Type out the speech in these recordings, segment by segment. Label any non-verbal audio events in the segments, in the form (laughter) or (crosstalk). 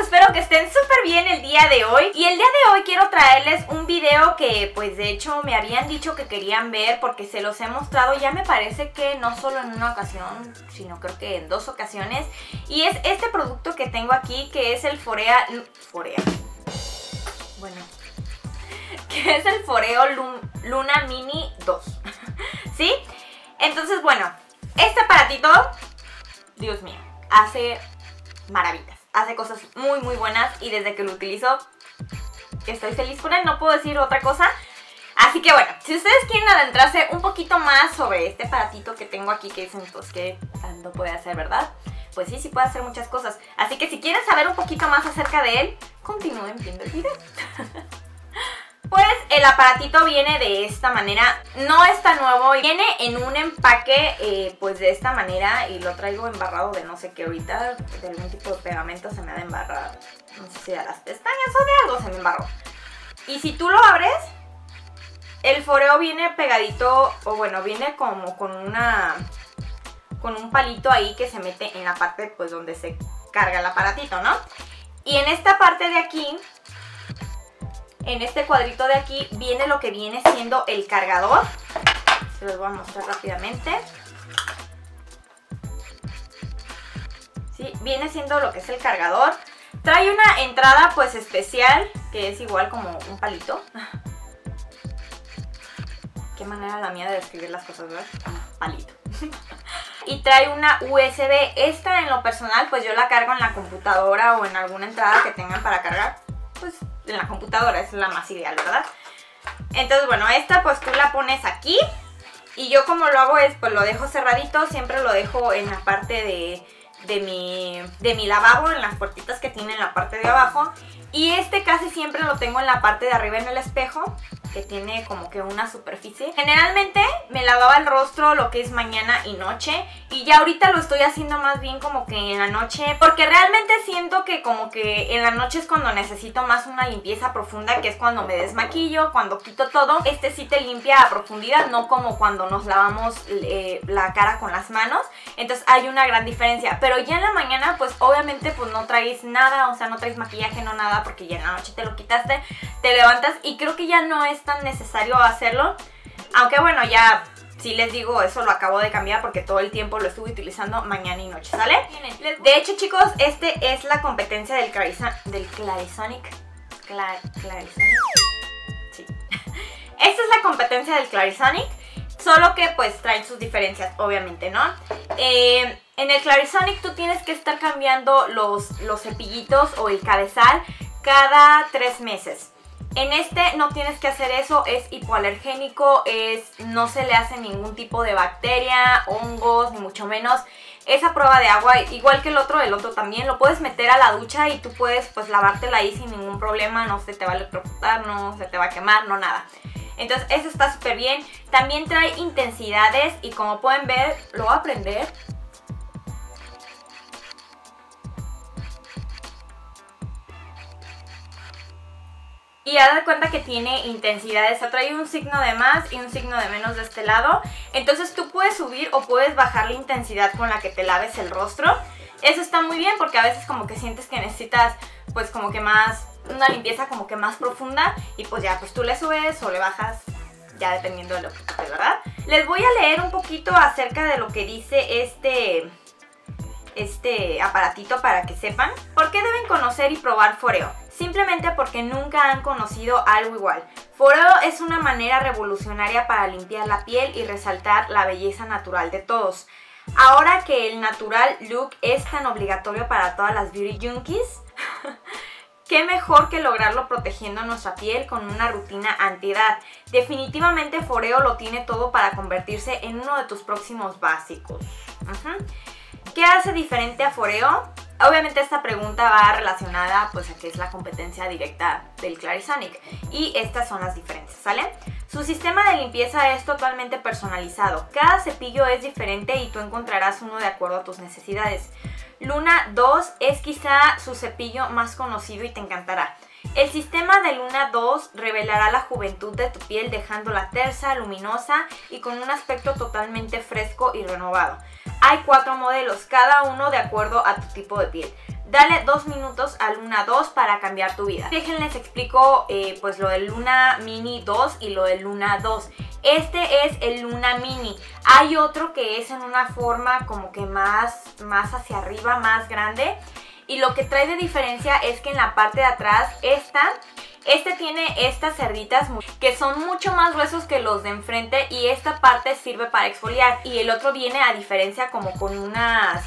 espero que estén súper bien el día de hoy. Y el día de hoy quiero traerles un video que pues de hecho me habían dicho que querían ver Porque se los he mostrado. Ya me parece que no solo en una ocasión, sino creo que en dos ocasiones. Y es este producto que tengo aquí que es el Forea... Forea. Bueno, (laughs) que es el Foreo Luna Mini 2 (laughs) ¿Sí? Entonces bueno, este aparatito, Dios mío, hace maravillas. Hace cosas muy muy buenas y desde que lo utilizo estoy feliz con él, no puedo decir otra cosa. Así que bueno, si ustedes quieren adentrarse un poquito más sobre este aparatito que tengo aquí que dicen pues que tanto puede hacer, ¿verdad? Pues sí, sí puede hacer muchas cosas. Así que si quieren saber un poquito más acerca de él, continúen viendo el video. (laughs) Pues el aparatito viene de esta manera, no está nuevo, viene en un empaque eh, pues de esta manera y lo traigo embarrado de no sé qué ahorita, de algún tipo de pegamento se me ha de embarrar, no sé si a las pestañas o de algo se me embarró. Y si tú lo abres, el foreo viene pegadito, o bueno, viene como con una, con un palito ahí que se mete en la parte pues donde se carga el aparatito, ¿no? Y en esta parte de aquí en este cuadrito de aquí viene lo que viene siendo el cargador. Se los voy a mostrar rápidamente. Sí, viene siendo lo que es el cargador. Trae una entrada pues especial, que es igual como un palito. Qué manera la mía de describir las cosas, ¿verdad? palito. (laughs) y trae una USB. Esta en lo personal pues yo la cargo en la computadora o en alguna entrada que tengan para cargar. Pues en la computadora, es la más ideal, ¿verdad? Entonces, bueno, esta pues tú la pones aquí y yo como lo hago es, pues lo dejo cerradito, siempre lo dejo en la parte de, de, mi, de mi lavabo, en las puertitas que tiene en la parte de abajo. Y este casi siempre lo tengo en la parte de arriba en el espejo que tiene como que una superficie. Generalmente me lavaba el rostro lo que es mañana y noche y ya ahorita lo estoy haciendo más bien como que en la noche porque realmente siento que como que en la noche es cuando necesito más una limpieza profunda que es cuando me desmaquillo, cuando quito todo. Este sí te limpia a profundidad, no como cuando nos lavamos eh, la cara con las manos. Entonces hay una gran diferencia. Pero ya en la mañana pues obviamente pues no traes nada, o sea no traes maquillaje, no nada porque ya en la noche te lo quitaste, te levantas y creo que ya no es tan necesario hacerlo. Aunque bueno, ya si les digo, eso lo acabo de cambiar porque todo el tiempo lo estuve utilizando mañana y noche, ¿sale? De hecho, chicos, este es la competencia del, del Clarisonic. Clarisonic. Sí. (laughs) Esta es la competencia del Clarisonic. Solo que pues traen sus diferencias, obviamente, ¿no? Eh, en el Clarisonic tú tienes que estar cambiando los, los cepillitos o el cabezal cada tres meses. En este no tienes que hacer eso, es hipoalergénico, es, no se le hace ningún tipo de bacteria, hongos, ni mucho menos. Esa prueba de agua, igual que el otro, el otro también, lo puedes meter a la ducha y tú puedes pues lavártela ahí sin ningún problema, no se te va a electrocutar, no se te va a quemar, no nada. Entonces eso está súper bien. También trae intensidades y como pueden ver, lo voy a prender y a dar cuenta que tiene intensidades, o trae un signo de más y un signo de menos de este lado. Entonces tú puedes subir o puedes bajar la intensidad con la que te laves el rostro. Eso está muy bien porque a veces como que sientes que necesitas pues como que más, una limpieza como que más profunda y pues ya pues tú le subes o le bajas ya dependiendo de lo que quieras, ¿verdad? Les voy a leer un poquito acerca de lo que dice este este aparatito para que sepan por qué deben conocer y probar Foreo simplemente porque nunca han conocido algo igual. Foreo es una manera revolucionaria para limpiar la piel y resaltar la belleza natural de todos. Ahora que el natural look es tan obligatorio para todas las beauty junkies, (laughs) qué mejor que lograrlo protegiendo nuestra piel con una rutina antiedad. Definitivamente Foreo lo tiene todo para convertirse en uno de tus próximos básicos. ¿Qué hace diferente a Foreo? Obviamente esta pregunta va relacionada pues a que es la competencia directa del Clarisonic y estas son las diferencias, ¿sale? Su sistema de limpieza es totalmente personalizado, cada cepillo es diferente y tú encontrarás uno de acuerdo a tus necesidades. Luna 2 es quizá su cepillo más conocido y te encantará. El sistema de Luna 2 revelará la juventud de tu piel dejándola tersa, luminosa y con un aspecto totalmente fresco y renovado. Hay cuatro modelos, cada uno de acuerdo a tu tipo de piel. Dale dos minutos al Luna 2 para cambiar tu vida. Déjenles explico eh, pues lo del Luna Mini 2 y lo del Luna 2. Este es el Luna Mini. Hay otro que es en una forma como que más, más hacia arriba, más grande. Y lo que trae de diferencia es que en la parte de atrás, esta este tiene estas cerditas que son mucho más gruesos que los de enfrente y esta parte sirve para exfoliar. Y el otro viene a diferencia como con unas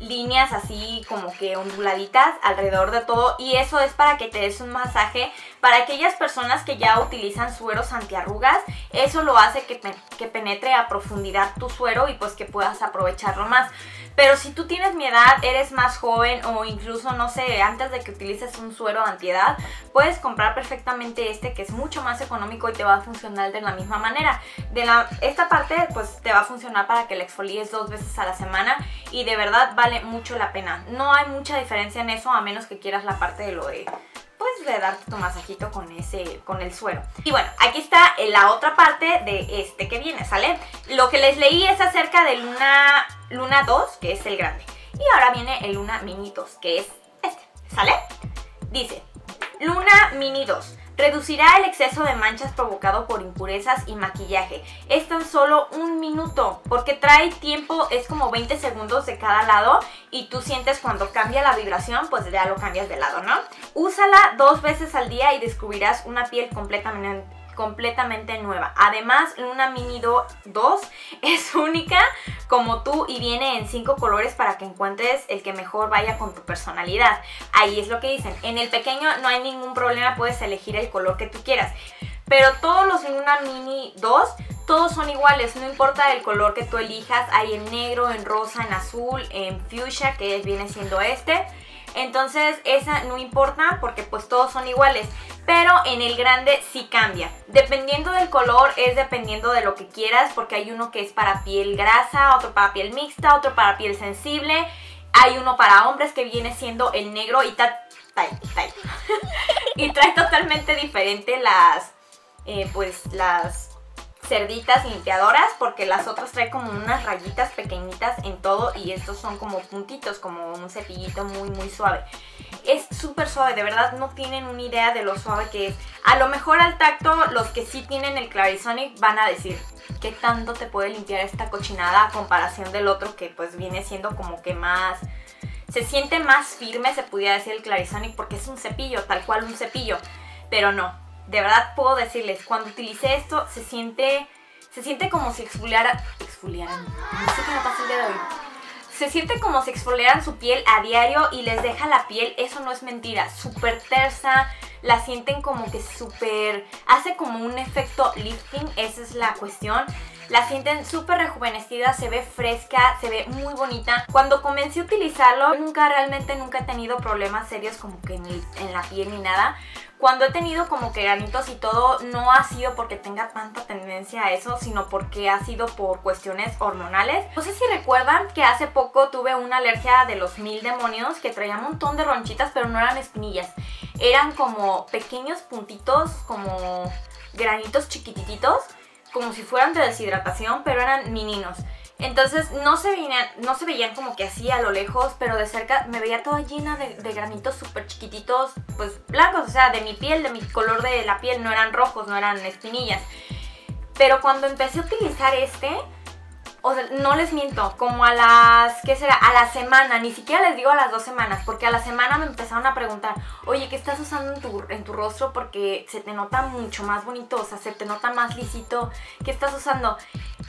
líneas así como que onduladitas alrededor de todo. Y eso es para que te des un masaje. Para aquellas personas que ya utilizan sueros antiarrugas eso lo hace que, que penetre a profundidad tu suero y pues que puedas aprovecharlo más pero si tú tienes mi edad, eres más joven o incluso, no sé, antes de que utilices un suero antiedad, puedes comprar perfectamente este que es mucho más económico y te va a funcionar de la misma manera. De la, esta parte pues te va a funcionar para que la exfolies dos veces a la semana y de verdad vale mucho la pena. No hay mucha diferencia en eso a menos que quieras la parte de lo de de darte tu masajito con ese, con el suero. Y bueno, aquí está la otra parte de este que viene, ¿sale? Lo que les leí es acerca de Luna, Luna 2, que es el grande. Y ahora viene el Luna Mini 2, que es este, ¿sale? Dice, Luna Mini 2. Reducirá el exceso de manchas provocado por impurezas y maquillaje. Es tan solo un minuto, porque trae tiempo, es como 20 segundos de cada lado y tú sientes cuando cambia la vibración, pues ya lo cambias de lado, ¿no? Úsala dos veces al día y descubrirás una piel completamente completamente nueva. Además, Luna Mini 2 (laughs) es única como tú y viene en cinco colores para que encuentres el que mejor vaya con tu personalidad. Ahí es lo que dicen. En el pequeño no hay ningún problema, puedes elegir el color que tú quieras. Pero todos los Luna Mini 2 todos son iguales, no importa el color que tú elijas, hay en negro, en rosa, en azul, en fuchsia, que viene siendo este. Entonces esa no importa porque pues todos son iguales. Pero en el grande sí cambia. Dependiendo del color es dependiendo de lo que quieras porque hay uno que es para piel grasa, otro para piel mixta, otro para piel sensible. Hay uno para hombres que viene siendo el negro y, (laughs) y trae totalmente diferente las, eh, pues las cerditas limpiadoras porque las otras trae como unas rayitas pequeñitas en todo y estos son como puntitos, como un cepillito muy muy suave. Es súper suave, de verdad no tienen una idea de lo suave que es. A lo mejor al tacto los que sí tienen el Clarisonic van a decir qué tanto te puede limpiar esta cochinada a comparación del otro que pues viene siendo como que más... Se siente más firme, se pudiera decir el Clarisonic porque es un cepillo, tal cual un cepillo, pero no, de verdad puedo decirles, cuando utilicé esto se siente, se siente como si exfoliara, exfoliaran, no sé qué me pasa el día hoy. Se siente como si exfoliaran su piel a diario y les deja la piel, eso no es mentira, súper tersa, la sienten como que súper, hace como un efecto lifting, esa es la cuestión. La sienten súper rejuvenecida, se ve fresca, se ve muy bonita. Cuando comencé a utilizarlo, nunca, realmente nunca he tenido problemas serios como que en, en la piel ni nada. Cuando he tenido como que granitos y todo, no ha sido porque tenga tanta tendencia a eso, sino porque ha sido por cuestiones hormonales. No sé si recuerdan que hace poco tuve una alergia de los mil demonios que traía un montón de ronchitas, pero no eran espinillas. Eran como pequeños puntitos, como granitos chiquititos como si fueran de deshidratación, pero eran mininos. Entonces no se, veían, no se veían como que así a lo lejos, pero de cerca me veía toda llena de, de granitos súper chiquititos, pues blancos, o sea, de mi piel, de mi color de la piel, no eran rojos, no eran espinillas. Pero cuando empecé a utilizar este, o sea, no les miento, como a las, ¿qué será? A la semana, ni siquiera les digo a las dos semanas, porque a la semana me empezaron a preguntar, oye, ¿qué estás usando en tu, en tu rostro? Porque se te nota mucho más bonito, o sea, se te nota más lisito, ¿qué estás usando?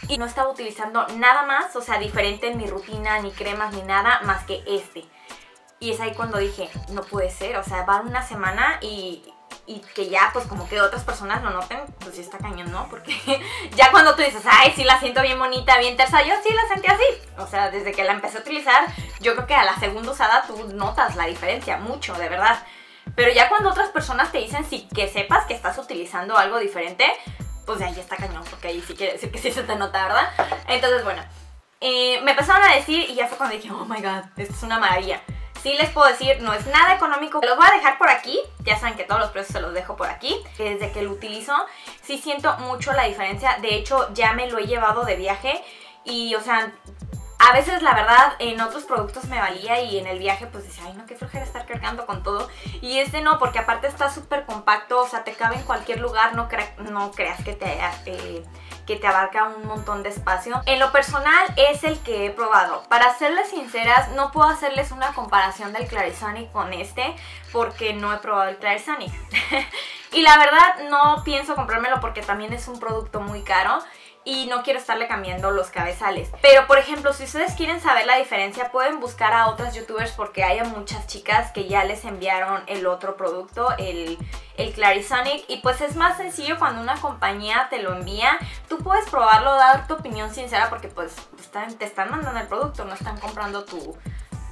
Y no estaba utilizando nada más, o sea, diferente en mi rutina, ni cremas, ni nada, más que este. Y es ahí cuando dije, no puede ser, o sea, va una semana y y que ya pues como que otras personas lo noten, pues sí está cañón, ¿no? Porque (laughs) ya cuando tú dices, ay, sí la siento bien bonita, bien tersa, yo sí la sentí así. O sea, desde que la empecé a utilizar, yo creo que a la segunda usada tú notas la diferencia, mucho, de verdad. Pero ya cuando otras personas te dicen sí, que sepas que estás utilizando algo diferente, pues ahí está cañón, porque ahí sí que sí se te nota, ¿verdad? Entonces, bueno, eh, me empezaron a decir y ya fue cuando dije, oh my god, esto es una maravilla sí les puedo decir, no es nada económico. Los voy a dejar por aquí, ya saben que todos los precios se los dejo por aquí. Desde que lo utilizo, sí siento mucho la diferencia. De hecho, ya me lo he llevado de viaje y, o sea, a veces la verdad en otros productos me valía y en el viaje pues decía, ay no, qué flojera estar cargando con todo. Y este no, porque aparte está súper compacto, o sea, te cabe en cualquier lugar, no, creas que te... Eh, que te abarca un montón de espacio. En lo personal es el que he probado. Para serles sinceras, no puedo hacerles una comparación del Clarisonic con este porque no he probado el Clarisonic. (laughs) y la verdad no pienso comprármelo porque también es un producto muy caro y no quiero estarle cambiando los cabezales. Pero por ejemplo, si ustedes quieren saber la diferencia, pueden buscar a otras youtubers porque hay muchas chicas que ya les enviaron el otro producto, el, el Clarisonic. Y pues es más sencillo cuando una compañía te lo envía. Tú puedes probarlo, dar tu opinión sincera porque pues te están mandando el producto, no están comprando tu,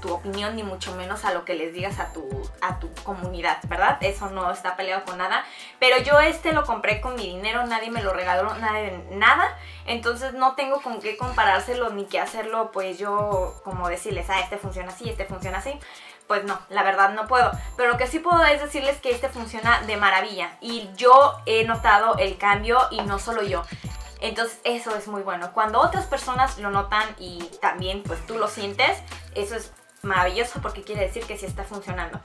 tu opinión ni mucho menos a lo que les digas a tu, a tu comunidad, ¿verdad? Eso no está peleado con nada. Pero yo este lo compré con mi dinero, nadie me lo regaló, nadie, nada. Entonces no tengo con qué comparárselo ni qué hacerlo, pues yo como decirles, ah, este funciona así, este funciona así. Pues no, la verdad no puedo. Pero lo que sí puedo es decirles que este funciona de maravilla. Y yo he notado el cambio y no solo yo. Entonces eso es muy bueno. Cuando otras personas lo notan y también pues tú lo sientes, eso es maravilloso porque quiere decir que sí está funcionando.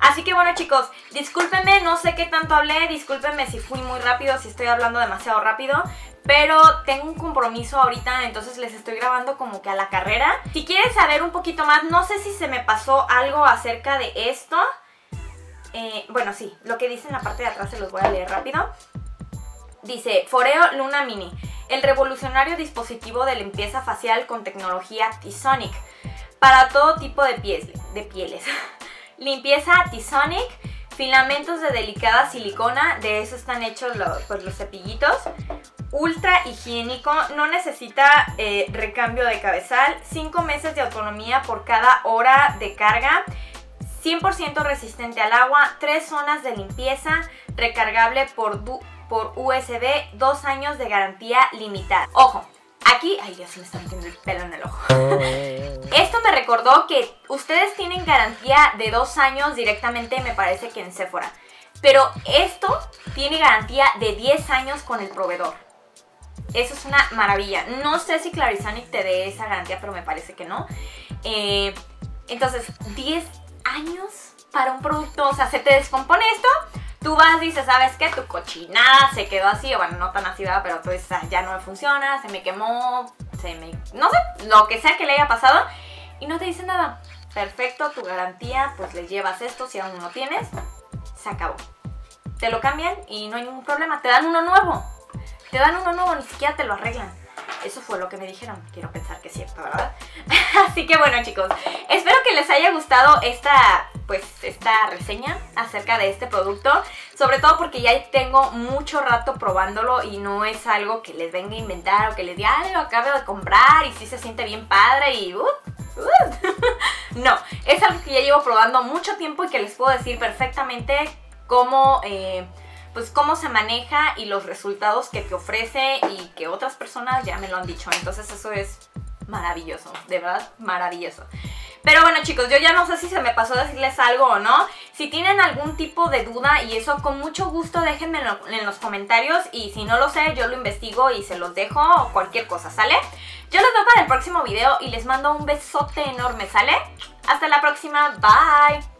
Así que bueno chicos, discúlpenme, no sé qué tanto hablé, discúlpenme si fui muy rápido, si estoy hablando demasiado rápido, pero tengo un compromiso ahorita, entonces les estoy grabando como que a la carrera. Si quieren saber un poquito más, no sé si se me pasó algo acerca de esto. Eh, bueno, sí, lo que dice en la parte de atrás se los voy a leer rápido. Dice, Foreo Luna Mini, el revolucionario dispositivo de limpieza facial con tecnología T-Sonic para todo tipo de, de pieles. (laughs) Limpieza T-Sonic, filamentos de delicada silicona, de eso están hechos los, pues, los cepillitos. Ultra higiénico, no necesita eh, recambio de cabezal, 5 meses de autonomía por cada hora de carga. 100% resistente al agua, 3 zonas de limpieza, recargable por, por USB, 2 años de garantía limitada. Ojo, Aquí, ay Dios, me está metiendo el pelo en el ojo. (laughs) Esto me recordó que ustedes tienen garantía de dos años directamente, me parece que en Sephora. Pero esto tiene garantía de 10 años con el proveedor. Eso es una maravilla. No sé si Clarisonic te dé esa garantía, pero me parece que no. Eh, entonces, 10 años para un producto. O sea, se te descompone esto Tú vas y dices, ¿sabes qué? Tu cochinada se quedó así, o bueno, no tan así, pero tú dices, ah, ya no me funciona, se me quemó, se me... No sé, lo que sea que le haya pasado, y no te dicen nada. Perfecto, tu garantía, pues le llevas esto, si aún no tienes, se acabó. Te lo cambian y no hay ningún problema, te dan uno nuevo. Te dan uno nuevo, ni siquiera te lo arreglan. Eso fue lo que me dijeron. Quiero pensar que es cierto, ¿verdad? (laughs) Así que bueno, chicos, espero que les haya gustado esta, pues, esta reseña acerca de este producto. Sobre todo porque ya tengo mucho rato probándolo y no es algo que les venga a inventar o que les diga, ay, lo acabo de comprar y sí se siente bien padre y... Uh, uh". (laughs) no, es algo que ya llevo probando mucho tiempo y que les puedo decir perfectamente cómo... Eh, pues cómo se maneja y los resultados que te ofrece y que otras personas ya me lo han dicho. Entonces eso es maravilloso, de verdad maravilloso. Pero bueno chicos, yo ya no sé si se me pasó decirles algo o no. Si tienen algún tipo de duda y eso con mucho gusto déjenmelo en los comentarios y si no lo sé yo lo investigo y se los dejo o cualquier cosa, ¿sale? Yo los veo para el próximo video y les mando un besote enorme, ¿sale? Hasta la próxima, bye.